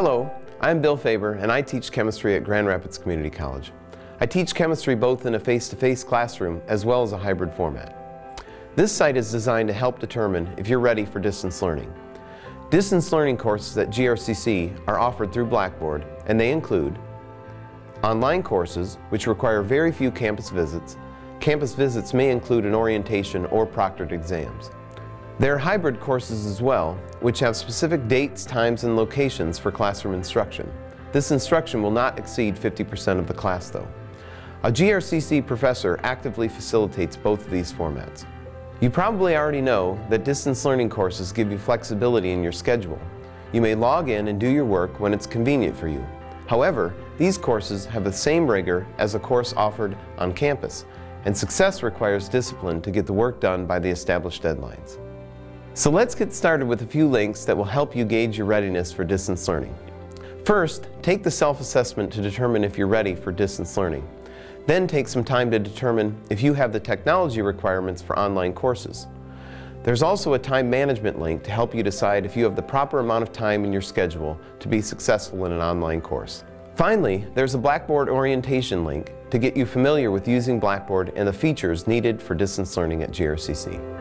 Hello, I'm Bill Faber and I teach chemistry at Grand Rapids Community College. I teach chemistry both in a face-to-face -face classroom as well as a hybrid format. This site is designed to help determine if you're ready for distance learning. Distance learning courses at GRCC are offered through Blackboard and they include online courses which require very few campus visits. Campus visits may include an orientation or proctored exams. There are hybrid courses as well, which have specific dates, times, and locations for classroom instruction. This instruction will not exceed 50% of the class though. A GRCC professor actively facilitates both of these formats. You probably already know that distance learning courses give you flexibility in your schedule. You may log in and do your work when it's convenient for you. However, these courses have the same rigor as a course offered on campus, and success requires discipline to get the work done by the established deadlines. So let's get started with a few links that will help you gauge your readiness for distance learning. First, take the self-assessment to determine if you're ready for distance learning. Then take some time to determine if you have the technology requirements for online courses. There's also a time management link to help you decide if you have the proper amount of time in your schedule to be successful in an online course. Finally, there's a Blackboard orientation link to get you familiar with using Blackboard and the features needed for distance learning at GRCC.